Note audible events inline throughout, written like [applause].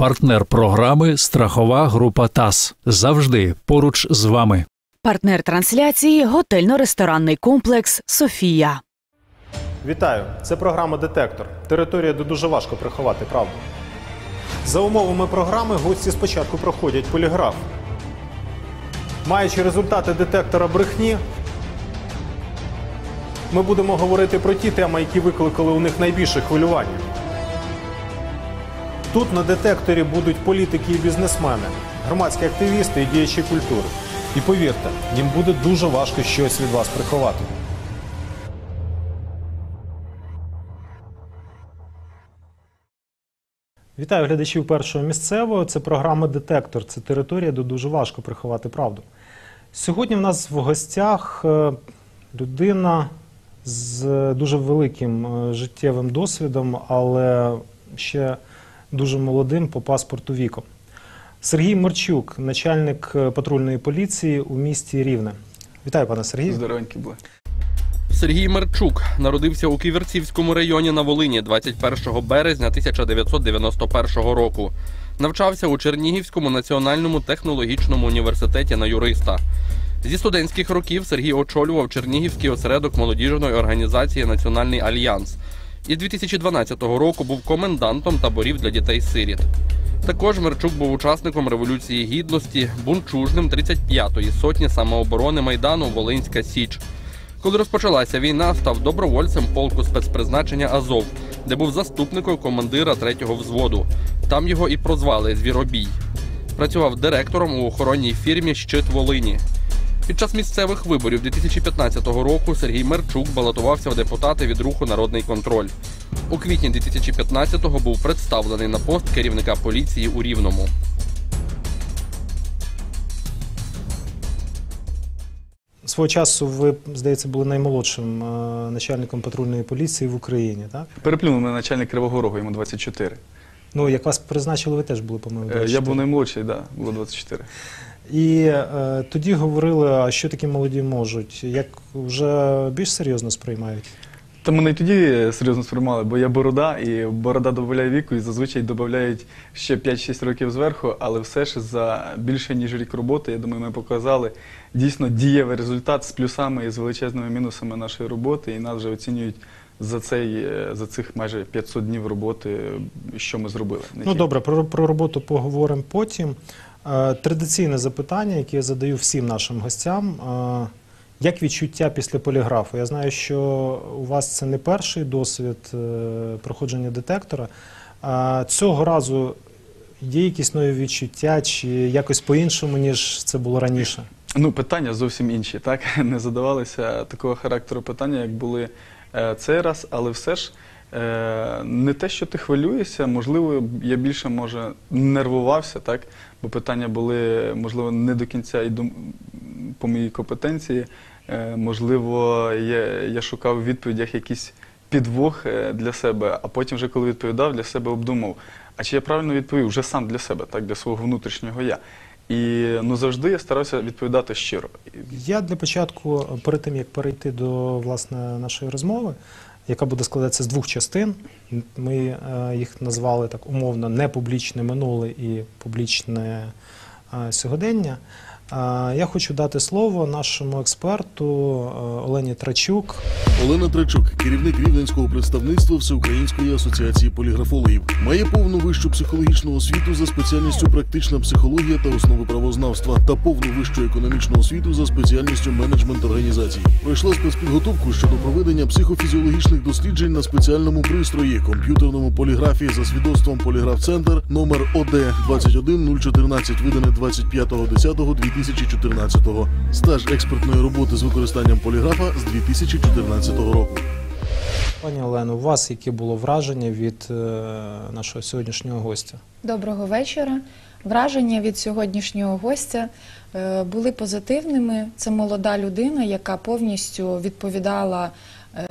Партнер програми Страхова група ТАС завжди поруч з вами. Партнер трансляції готельно-ресторанний комплекс Софія. Вітаю! Це програма Детектор. Територія, де дуже важко приховати правду. За умовами програми гості спочатку проходять поліграф. Маючи результати детектора брехні, ми будемо говорити про ті теми, які викликали у них найбільше хвилювання. Тут на детекторі будуть політики і бізнесмени, громадські активісти і діячі культури. І повірте, їм буде дуже важко щось від вас приховати. Вітаю глядачів першого місцевого. Це програма Детектор. Це територія, де дуже важко приховати правду. Сьогодні в нас в гостях е, людина з дуже великим е, життєвим досвідом, але ще дуже молодим по паспорту віком. Сергій Марчук, начальник е, патрульної поліції у місті Рівне. Вітаю, пане Сергію. Здоровенькі були. Сергій Мерчук народився у Ківерцівському районі на Волині 21 березня 1991 року. Навчався у Чернігівському національному технологічному університеті на юриста. Зі студентських років Сергій очолював Чернігівський осередок молодіжної організації Національний альянс. І 2012 року був комендантом таборів для дітей-сиріт. Також Мерчук був учасником Революції Гідності, бунчужним 35-ї сотні самооборони Майдану Волинська Січ. Коли розпочалася війна, став добровольцем полку спецпризначення Азов, де був заступником командира третього взводу. Там його і прозвали Звіробій. Працював директором у охоронній фірмі Щит Волині. Під час місцевих виборів 2015 року Сергій Мерчук балотувався в депутати від руху Народний контроль. У квітні 2015-го був представлений на пост керівника поліції у Рівному. Свого часу ви, здається, були наймолодшим е, начальником патрульної поліції в Україні, так? Переплюнув мене начальник Кривого Рогу, йому 24. Ну, як вас призначили, ви теж були, по-моєму, Е, 24. Я був наймолодший, так, да, було 24. І е, тоді говорили, а що такі молоді можуть? Як вже більш серйозно сприймають? Та мене й тоді серйозно сприймали, бо я борода, і борода додає віку, і зазвичай додають ще 5-6 років зверху, але все ж за більше ніж рік роботи, я думаю, ми показали дійсно дієвий результат з плюсами і з величезними мінусами нашої роботи, і нас вже оцінюють за цей е, за цих майже 500 днів роботи, що ми зробили. Ну добре, про, про роботу поговоримо потім. Е, Традиційне запитання, яке я задаю всім нашим гостям. Е, Як відчуття після поліграфу? Я знаю, що у вас це не перший досвід е, проходження детектора. Цього разу є якісь нові відчуття, чи якось по-іншому, ніж це було раніше? Ну, питання зовсім інші, так? [laughs] Не задавалися такого характеру питання, як були цей раз, але все ж е, не те, що ти хвилюєшся, можливо, я більше може нервувався, так? Бо питання були, можливо, не до кінця і дум- по моїй компетенції. Е, можливо, я, я шукав в відповідях якийсь підвох е, для себе, а потім, вже коли відповідав, для себе обдумав. А чи я правильно відповів вже сам для себе, так, для свого внутрішнього я. І ну завжди я старався відповідати щиро. Я для початку, перед тим як перейти до власне нашої розмови, яка буде складатися з двох частин. Ми е, їх назвали так умовно непублічне минуле і публічне е, сьогодення. Я хочу дати слово нашому експерту е, Олені Трачук. Олена Трачук, керівник рівненського представництва Всеукраїнської асоціації поліграфологів, має повну вищу психологічну освіту за спеціальністю практична психологія та основи правознавства та повну вищу економічну освіту за спеціальністю менеджмент організацій. Пройшла спецпідготовку щодо проведення психофізіологічних досліджень на спеціальному пристрої комп'ютерному поліграфі за свідоцтвом Поліграф Центр номер ОД 21014, видане 25.10.2014. Стаж експертної роботи з використанням поліграфа з 2014 року. Пані Олено, у вас яке було враження від е, нашого сьогоднішнього гостя? Доброго вечора. Враження від сьогоднішнього гостя е, були позитивними. Це молода людина, яка повністю відповідала е,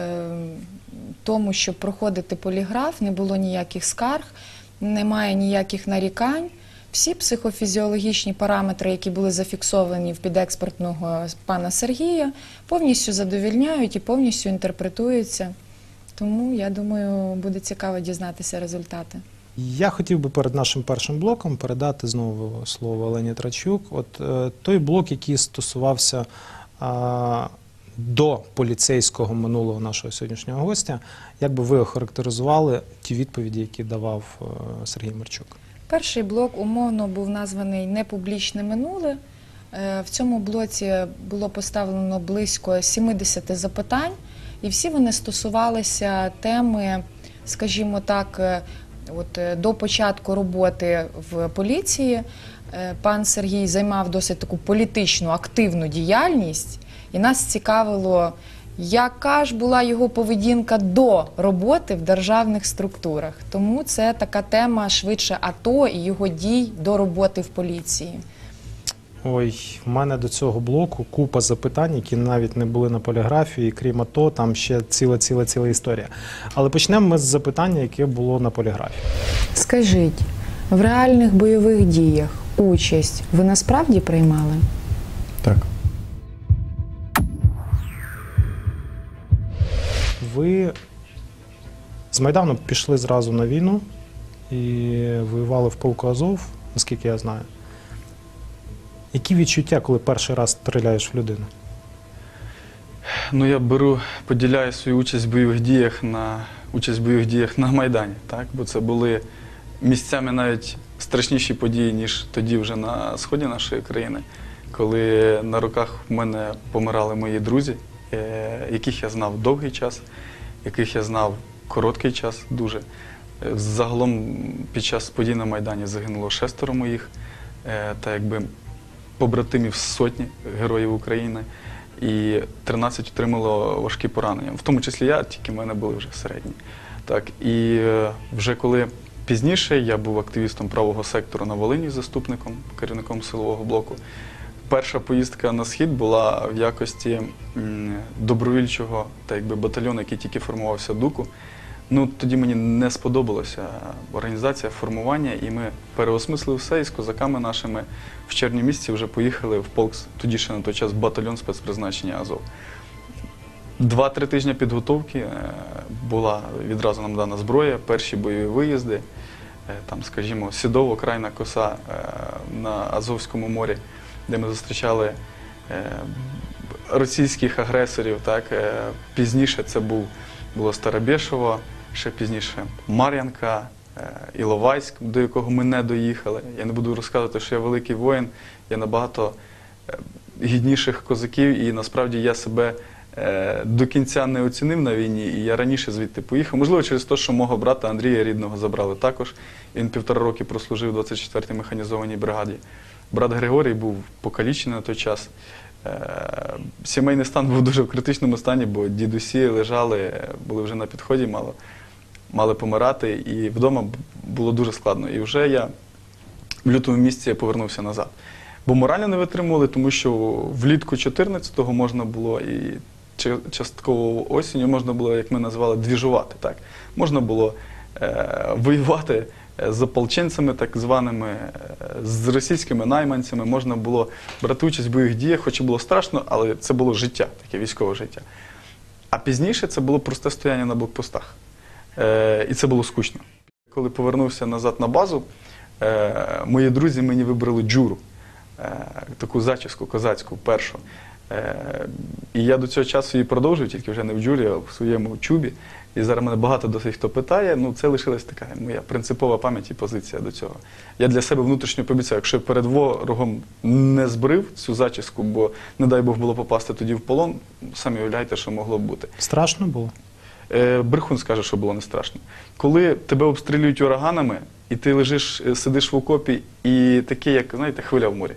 тому, щоб проходити поліграф, не було ніяких скарг, немає ніяких нарікань. Всі психофізіологічні параметри, які були зафіксовані в підекспертного пана Сергія, повністю задовільняють і повністю інтерпретуються. Тому я думаю, буде цікаво дізнатися результати. Я хотів би перед нашим першим блоком передати знову слово Олені Трачук. От е, той блок, який стосувався а, до поліцейського минулого нашого сьогоднішнього гостя, як би ви охарактеризували ті відповіді, які давав е, Сергій Марчук? Перший блок умовно був названий Непублічне минуле. Е, В цьому блоці було поставлено близько 70 запитань, і всі вони стосувалися теми, скажімо так, е, от е, до початку роботи в поліції пан Сергій займав досить таку політичну активну діяльність, і нас цікавило, яка ж була його поведінка до роботи в державних структурах. Тому це така тема швидше АТО і його дій до роботи в поліції. Ой, в мене до цього блоку купа запитань, які навіть не були на поліграфії. Крім АТО, там ще ціла ціла ціла історія. Але почнемо ми з запитання, яке було на поліграфії. Скажіть, в реальних бойових діях участь ви насправді приймали? Так. Ви з Майдану пішли зразу на війну і воювали в полку Азов, наскільки я знаю. Які відчуття, коли перший раз стріляєш в людину? Ну, я беру, поділяю свою участь в бойових діях на участь в бойових діях на Майдані, так? бо це були місцями навіть страшніші події, ніж тоді вже на сході нашої країни, коли на руках в мене помирали мої друзі, яких я знав довгий час, яких я знав короткий час дуже. Е, Загалом під час подій на Майдані загинуло шестеро моїх, е, та якби побратимів сотні героїв України, і 13 отримало важкі поранення. В тому числі я, тільки в мене були вже середні. Так, і е, вже коли пізніше я був активістом правого сектору на Волині, заступником, керівником силового блоку. Перша поїздка на схід була в якості добровільчого та якби батальйону, який тільки формувався дуку. Ну тоді мені не сподобалася організація формування, і ми переосмислили все і з козаками нашими в червні місяці вже поїхали в полк, тоді ще на той час батальйон спецпризначення Азов. Два-три тижні підготовки е, була відразу нам дана зброя, перші бойові виїзди, е, там, скажімо, Сідово, крайна коса е, на Азовському морі, де ми зустрічали е, російських агресорів. Так? Е, Пізніше це був, було Старобєшево, ще пізніше Мар'янка, е, Іловайськ, до якого ми не доїхали. Я не буду розказувати, що я великий воїн, я набагато гідніших козаків, і насправді я себе до кінця не оцінив на війні, і я раніше звідти поїхав. Можливо, через те, що мого брата Андрія рідного забрали також. Він півтора роки прослужив в 24-й механізованій бригаді. Брат Григорій був покалічений на той час. Е, Сімейний стан був дуже в критичному стані, бо дідусі лежали, були вже на підході, мало, мали помирати, і вдома було дуже складно. І вже я в лютому місяці я повернувся назад. Бо морально не витримували, тому що влітку 14-го можна було і частково осінню можна було, як ми називали, двіжувати. Так? Можна було е, воювати з ополченцями, так званими, е, з російськими найманцями, можна було брати участь в бойових діях, хоч і було страшно, але це було життя, таке військове життя. А пізніше це було просте стояння на блокпостах. Е, і це було скучно. Коли повернувся назад на базу, е, мої друзі мені вибрали джуру, таку зачіску козацьку першу. Е, і я до цього часу її продовжую, тільки вже не в джурі, а в своєму чубі. І зараз мене багато досить хто питає. Ну, це лишилась така моя принципова пам'ять і позиція до цього. Я для себе внутрішньо пообіцяв, якщо я перед ворогом не збрив цю зачіску, бо не дай Бог було попасти тоді в полон, самі уявляєте, що могло б бути. Страшно було? Е, Брехун скаже, що було не страшно. Коли тебе обстрілюють ураганами, і ти лежиш, е, сидиш в окопі, і таке, як знаєте, хвиля в морі.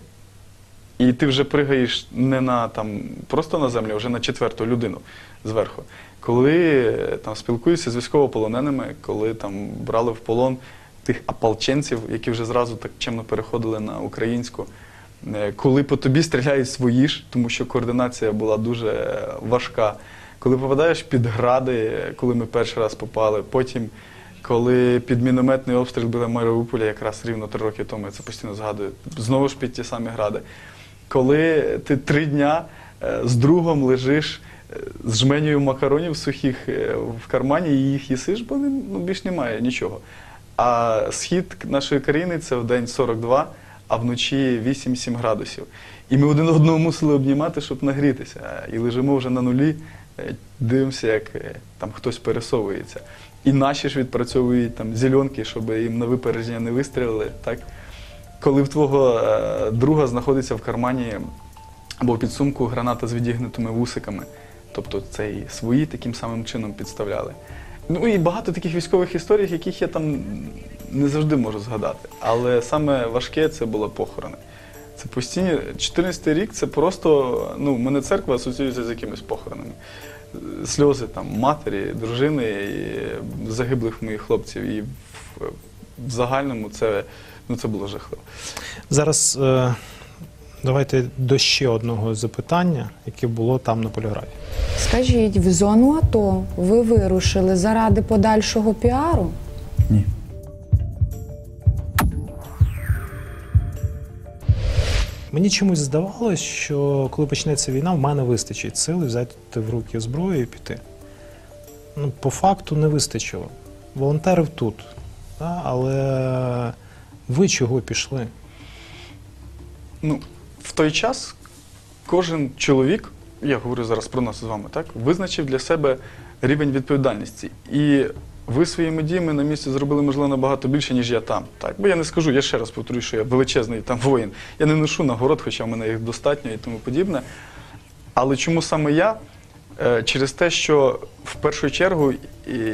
І ти вже пригаєш не на там просто на землю, а вже на четверту людину зверху. Коли е, там спілкуюся з військовополоненими, коли там брали в полон тих ополченців, які вже зразу так чемно переходили на українську. Е, Коли по тобі стріляють свої ж, тому що координація була дуже е, важка. Коли попадаєш під гради, коли ми перший раз попали, потім коли під мінометний обстріл біля Маріуполя, якраз рівно три роки тому, я це постійно згадую, знову ж під ті самі гради. Коли ти три дня е, з другом лежиш е, з жменею макаронів сухих е, в кармані і їх їсиш, бо ну, більш немає нічого. А схід нашої країни це в день 42, а вночі 8-7 градусів. І ми один одного мусили обнімати, щоб нагрітися. І лежимо вже на нулі, дивимося, як там хтось пересовується. І наші ж відпрацьовують там зеленки, щоб їм на випередження не вистрілили. Так? Коли в твого е, друга знаходиться в кармані або в підсумку граната з відігнутими вусиками, тобто це свої таким самим чином підставляли. Ну і багато таких військових історій, яких я там не завжди можу згадати. Але саме важке це було похорони. Це постійні 14 рік це просто ну, в мене церква асоціюється з якимись похоронами. Сльози там матері, дружини і загиблих моїх хлопців. І в, в загальному це, ну, це було жахливо. Зараз е, давайте до ще одного запитання, яке було там на поліграфі. Скажіть, в зону АТО ви вирушили заради подальшого піару? Ні. Мені чомусь здавалось, що коли почнеться війна, в мене вистачить сили взяти в руки зброю і піти. Ну, по факту не вистачило. Волонтерів тут. Да? Але ви чого пішли? Ну, в той час кожен чоловік, я говорю зараз про нас з вами, так, визначив для себе рівень відповідальності. І ви своїми діями на місці зробили, можливо, набагато більше, ніж я там. Так? Бо я не скажу, я ще раз повторюю, що я величезний там воїн. Я не ношу нагород, хоча в мене їх достатньо і тому подібне. Але чому саме я? Е, Через те, що в першу чергу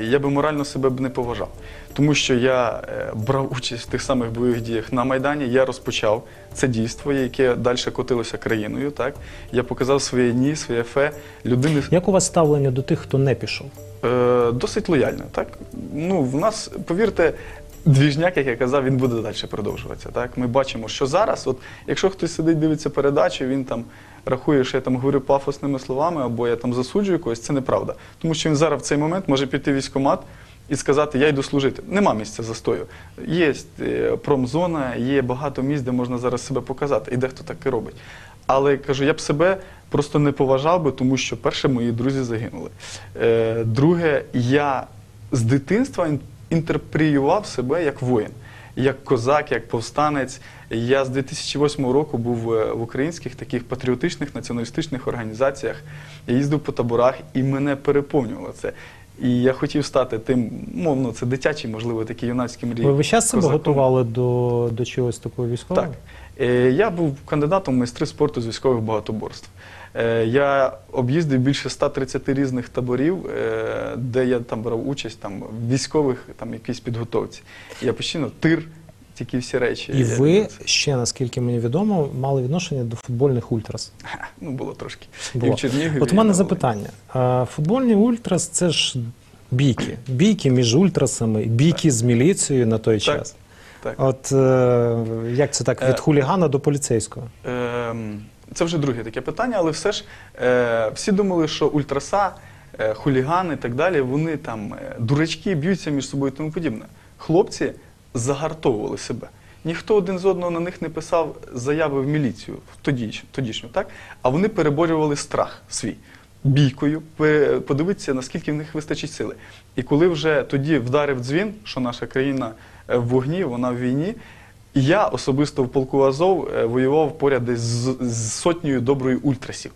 я би морально себе б не поважав. Тому що я е, брав участь в тих самих бойових діях на Майдані, я розпочав це дійство, яке далі котилося країною. Так? Я показав своє ні, своє фе. Людини Як у вас ставлення до тих, хто не пішов? Е, досить лояльно. Так? Ну, в нас, повірте, двіжняк, як я казав, він буде далі продовжуватися. Так? Ми бачимо, що зараз, от, якщо хтось сидить, дивиться передачу, він там рахує, що я там говорю пафосними словами, або я там засуджую когось, це неправда. Тому що він зараз в цей момент може піти в військкомат і сказати, я йду служити. Нема місця застою. Є е, промзона, є багато місць, де можна зараз себе показати, і дехто так і робить. Але кажу, я б себе просто не поважав би, тому що перше мої друзі загинули. Е, друге, я з дитинства ін- інтерпріював себе як воїн, як козак, як повстанець. Я з 2008 року був е, в українських таких патріотичних націоналістичних організаціях. Я їздив по таборах і мене переповнювало це. І я хотів стати тим, мовно, це дитячий, можливо, такий юнацький мрій. Ви весь час себе готували до, до чогось такого військового? Так. Е, Я був кандидатом в майстри спорту з військових багатоборств. Е, Я об'їздив більше 130 різних таборів, е, де я там брав участь там, в військових там, якійсь підготовці. Я постійно тир, ті всі речі. І ви ще, наскільки мені відомо, мали відношення до футбольних ультрас. [laughs] Ну, було трошки. І в Чернігові. От у мене запитання. Футбольні ультрас це ж бійки. Бійки між ультрасами, бійки з міліцією на той Так. час. Так. От е, як це так від Е, хулігана до поліцейського? Ем, Це вже друге таке питання, але все ж е, всі думали, що ультраса, е, хулігани і так далі, вони там е, дурачки б'ються між собою і тому подібне. Хлопці загартовували себе. Ніхто один з одного на них не писав заяви в міліцію в тодіч- тодішню, так? А вони переборювали страх свій бійкою, подивитися, наскільки в них вистачить сили. І коли вже тоді вдарив дзвін, що наша країна е, в вогні, вона в війні, я особисто в полку Азов е, воював поряд десь з, з сотнею доброї ультрасів,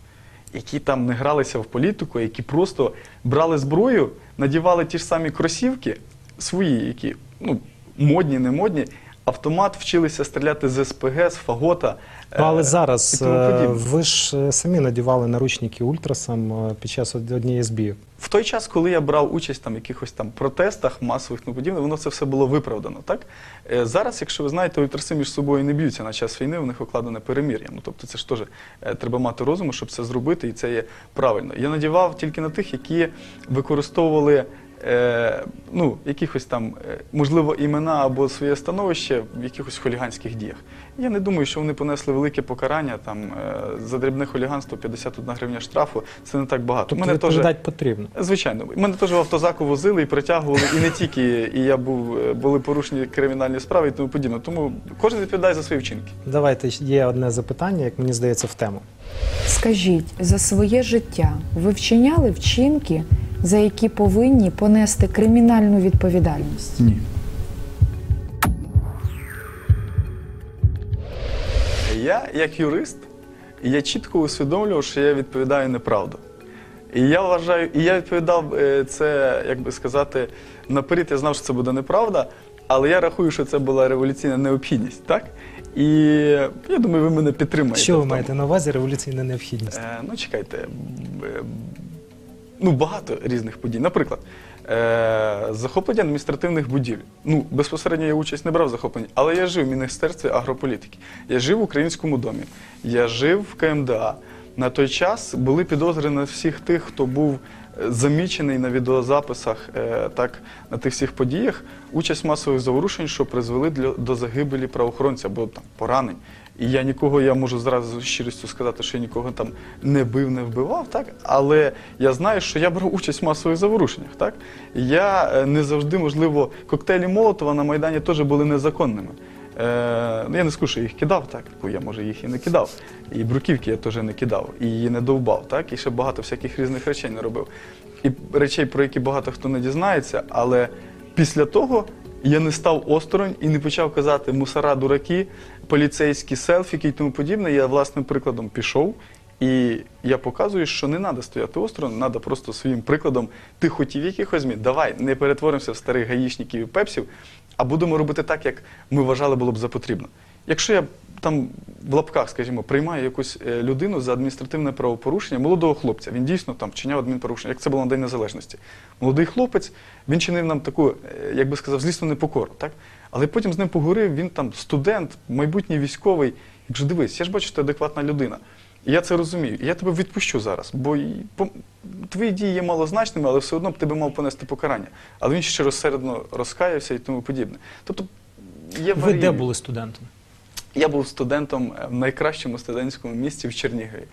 які там не гралися в політику, які просто брали зброю, надівали ті ж самі кросівки, свої, які ну, модні, не модні, автомат вчилися стріляти з СПГ, з фагота. е, Ну, але зараз і тому е, подібне. ви ж е, самі надівали наручники ультрасам е, під час однієї з бійок. В той час, коли я брав участь там в якихось там протестах масових ну подібне, воно це все було виправдано. Так Е, зараз, якщо ви знаєте, ультраси між собою не б'ються на час війни, у них укладене перемір'я. Ну тобто, це ж теж е, треба мати розуму, щоб це зробити, і це є правильно. Я надівав тільки на тих, які використовували. Е, ну, якихось там, е, можливо, імена або своє становище в якихось хуліганських діях. Я не думаю, що вони понесли велике покарання там е, за дрібне хуліганство 51 гривня штрафу. Це не так багато. Тобто Мене теж- відповідати потрібно. Звичайно, мене теж в автозаку возили і притягували, і не тільки, і я був е, були порушені кримінальні справи і тому подібне. Тому кожен відповідає за свої вчинки. Давайте є одне запитання, як мені здається, в тему. Скажіть, за своє життя ви вчиняли вчинки, за які повинні понести кримінальну відповідальність? Ні. Я, як юрист, я чітко усвідомлював, що я відповідаю неправду. І я вважаю, і я відповідав е, це, як би сказати, наперед, я знав, що це буде неправда, але я рахую, що це була революційна необхідність, так? І я думаю, ви мене підтримаєте. Що ви маєте на увазі революційна необхідність? Е, ну, чекайте. Ну, багато різних подій. Наприклад, е, захоплення адміністративних будівель. Ну, безпосередньо я участь не брав в захопленні, але я жив в Міністерстві агрополітики. Я жив в українському домі, я жив в КМДА. На той час були підозри на всіх тих, хто був е, замічений на відеозаписах, е, так, на тих всіх подіях, участь масових заворушень, що призвели для, до загибелі правоохоронця або там поранень. І я нікого, я можу зразу з щирістю сказати, що я нікого там не бив, не вбивав, так? але я знаю, що я брав участь в масових заворушеннях. Так? Я е, не завжди, можливо, коктейлі Молотова на Майдані теж були незаконними. Е, ну, я не скажу, що їх кидав, так, бо я може їх і не кидав. І бруківки я теж не кидав, і її не довбав, так, і ще багато всяких різних речей не робив. І речей, про які багато хто не дізнається, але після того я не став осторонь і не почав казати мусора, дураки, поліцейські селфіки і тому подібне. Я власним прикладом пішов. І я показую, що не треба стояти осторонь, треба просто своїм прикладом. Ти хотів якихось змін, давай не перетворимося в старих гаїшників і пепсів, а будемо робити так, як ми вважали було б за потрібно. Якщо я там в лапках, скажімо, приймаю якусь е, людину за адміністративне правопорушення, молодого хлопця, він дійсно там вчиняв адмінпорушення, як це було на День Незалежності. Молодий хлопець, він чинив нам таку, е, як би сказав, злісну непокору. Так? Але потім з ним поговорив, він там студент, майбутній військовий. Я кажу, дивись, я ж бачу, що ти адекватна людина. І я це розумію. І я тебе відпущу зараз, бо твої дії є малозначними, але все одно б тебе мав понести покарання. Але він ще розсередно розкаявся і тому подібне. Тобто є Ви варі... де були студентом? Я був студентом е, в найкращому студентському місті в Чернігові.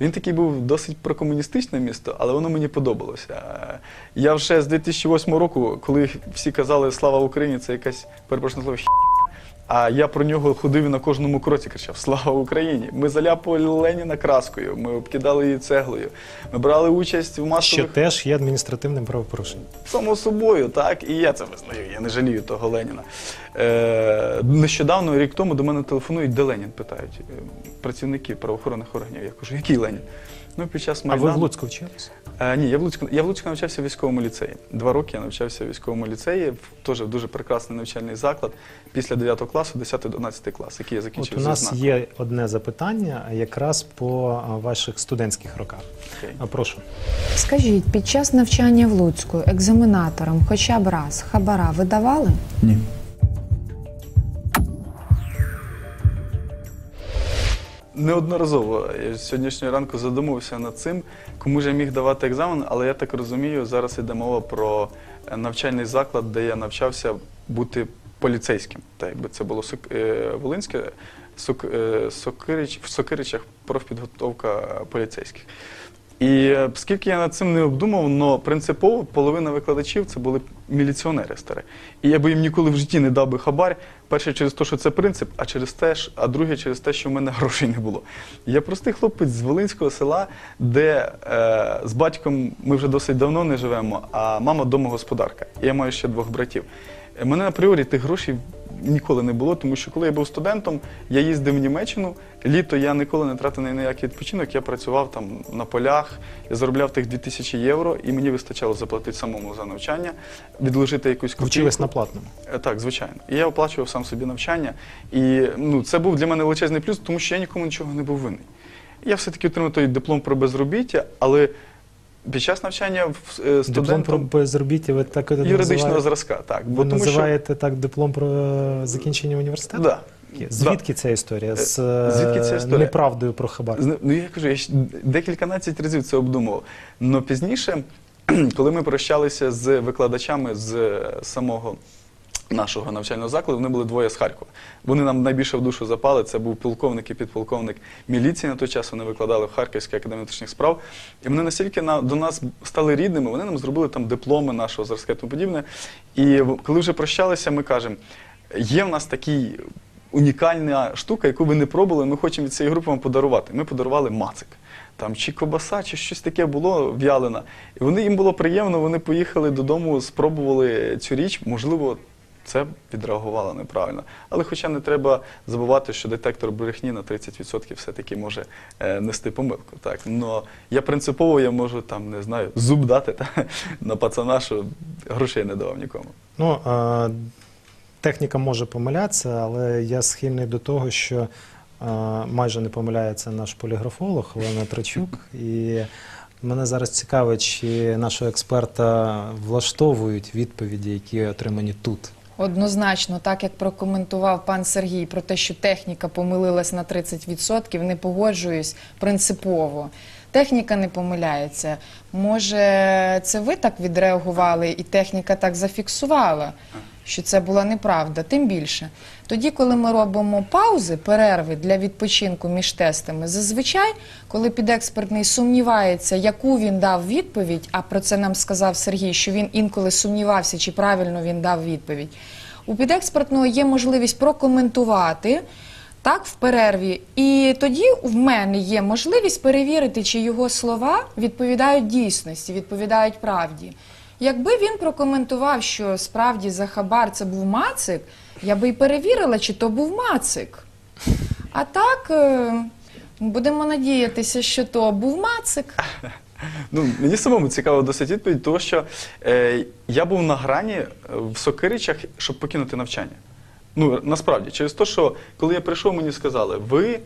Він такий був досить прокомуністичне місто, але воно мені подобалося. Е, Я вже з 2008 року, коли всі казали Слава Україні, це якась перепрошую слово а я про нього ходив і на кожному кроці кричав Слава Україні! Ми заляпували Леніна краскою, ми обкидали її цеглою, ми брали участь в Що теж є адміністративним правопорушенням. Само собою, так, і я це визнаю, я не жалію того Леніна. Е, нещодавно, рік тому, до мене телефонують, де Ленін питають е, працівники правоохоронних органів. Я кажу, який Ленін? Ну, під час А ви в Луцьку вчились? Е, ні, я в Луцьку, я в Луцьку навчався в військовому ліцеї. Два роки я навчався в військовому ліцеї, в- теж дуже прекрасний навчальний заклад після 9 класу, 10-11 клас, який я От закінчив у нас знаком. є одне запитання якраз по ваших студентських роках. А, Прошу. Скажіть, під час навчання в Луцьку екзаменаторам хоча б раз хабара видавали? Ні. Неодноразово я сьогоднішнього ранку задумався над цим, кому ж я міг давати екзамен, але я так розумію, зараз йде мова про е, навчальний заклад, де я навчався бути поліцейським. Так якби це було Сок- е, Волинське, е, Сокирич, в Сокиричах профпідготовка поліцейських. І е, скільки я над цим не обдумав, але принципово половина викладачів це були міліціонери старі. І я би їм ніколи в житті не дав би хабар. Перше через те, що це принцип, а через те, а друге через те, що в мене [laughs] грошей не було. Я простий хлопець з Волинського села, де е, з батьком ми вже досить давно не живемо, а мама домогосподарка. І я маю ще двох братів. Е, Мене апріорі тих грошей ніколи не було, тому що коли я був студентом, я їздив в Німеччину. Літо я ніколи не тратив на ніякий відпочинок. Я працював там на полях, я заробляв тих 2000 євро, і мені вистачало заплатити самому за навчання, відложити якусь копійку. Вчились на платному. Е, Так, звичайно. І я оплачував сам собі навчання. І ну, це був для мене величезний плюс, тому що я нікому нічого не був винний. Я все-таки отримав той диплом про безробіття, але під час навчання в- е, Диплом про безробіття ви так юридичного називаєте? зразка. Так, Бо, Ви тому що так диплом про е, закінчення університету? да, Звідки ця історія? З Е, звідки ця е, історія? неправдою про хабар? Ну я кажу, я ще декільканадцять разів це обдумував. Но пізніше, [clears throat] коли ми прощалися з викладачами з е, самого нашого навчального закладу, вони були двоє з Харкова. Вони нам найбільше в душу запали. Це був полковник і підполковник міліції на той час. Вони викладали в Харківській академії внутрішніх справ. І вони настільки на, до нас стали рідними, вони нам зробили там дипломи нашого зразка і тому подібне. І коли вже прощалися, ми кажемо, є в нас такий унікальна штука, яку ви не пробували, ми хочемо від цієї групи вам подарувати. Ми подарували мацик. Там чи кобаса, чи щось таке було в'ялена. І вони їм було приємно, вони поїхали додому, спробували цю річ. Можливо, це відреагувало неправильно. Але хоча не треба забувати, що детектор брехні на 30% все-таки може е, нести помилку. Так? Но я принципово я можу там, не знаю, зуб дати та, на пацана, що грошей не давав нікому. Ну, е, техніка може помилятися, але я схильний до того, що е, майже не помиляється наш поліграфолог Олена Трачук. І мене зараз цікавить, чи нашого експерта влаштовують відповіді, які отримані тут. Однозначно, так як прокоментував пан Сергій про те, що техніка помилилась на 30%, не погоджуюсь принципово. Техніка не помиляється. Може, це ви так відреагували, і техніка так зафіксувала, що це була неправда. Тим більше, тоді, коли ми робимо паузи, перерви для відпочинку між тестами, зазвичай, коли підекспертний сумнівається, яку він дав відповідь, а про це нам сказав Сергій, що він інколи сумнівався, чи правильно він дав відповідь. У підекспертного є можливість прокоментувати так, в перерві. І тоді в мене є можливість перевірити, чи його слова відповідають дійсності, відповідають правді. Якби він прокоментував, що справді за хабар це був мацик, я би і перевірила, чи то був мацик. А так, е, будемо надіятися, що то був мацик. Ну, мені самому цікаво досить відповідь, тому що е, я був на грані е, в Сокиричах, щоб покинути навчання. Ну, насправді, через те, що коли я прийшов, мені сказали, ви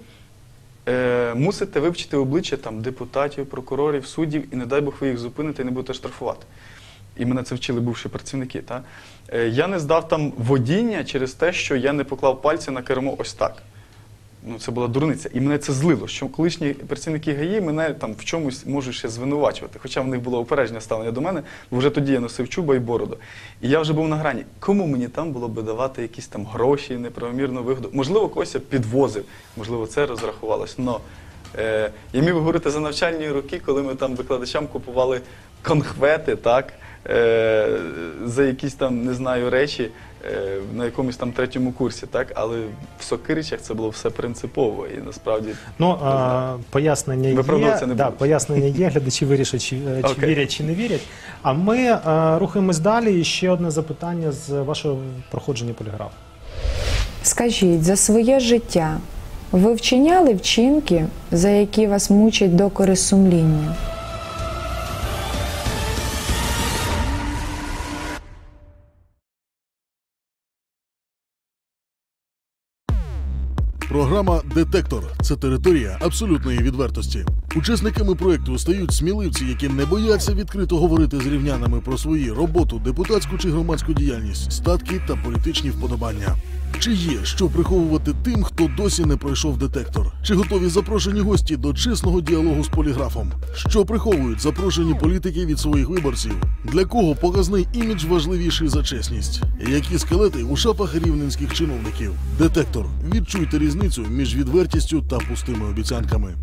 е, мусите вивчити обличчя там, депутатів, прокурорів, суддів, і не дай Бог ви їх зупините і не будете штрафувати. І мене це вчили бувші працівники. Та? Е, я не здав там водіння через те, що я не поклав пальці на кермо ось так. Ну, це була дурниця. І мене це злило, що колишні працівники ГАІ мене там в чомусь можуть ще звинувачувати. Хоча в них було упередження ставлення до мене, бо вже тоді я носив чуба і бороду. І я вже був на грані. Кому мені там було би давати якісь там гроші, неправомірну вигоду? Можливо, когось я підвозив, можливо, це розрахувалось. Но е, я міг говорити за навчальні роки, коли ми там викладачам купували конхвети, так? Е, за якісь там, не знаю, речі е, на якомусь там третьому курсі, так? Але в Сокиричах це було все принципово і насправді Ну, а, пояснення Виправдовуватися є, не да, пояснення є, глядачі вирішать, чи, е, чи Окей. вірять, чи не вірять. А ми е, рухаємось далі. І ще одне запитання з вашого проходження поліграфу. Скажіть, за своє життя ви вчиняли вчинки, за які вас мучать докори сумління? Програма Детектор це територія абсолютної відвертості. Учасниками проекту стають сміливці, які не бояться відкрито говорити з рівнянами про свої роботу, депутатську чи громадську діяльність, статки та політичні вподобання. Чи є що приховувати тим, хто досі не пройшов детектор? Чи готові запрошені гості до чесного діалогу з поліграфом? Що приховують запрошені політики від своїх виборців? Для кого показний імідж важливіший за чесність? Які скелети у шапах рівненських чиновників? Детектор. Відчуйте різницю між відвертістю та пустими обіцянками.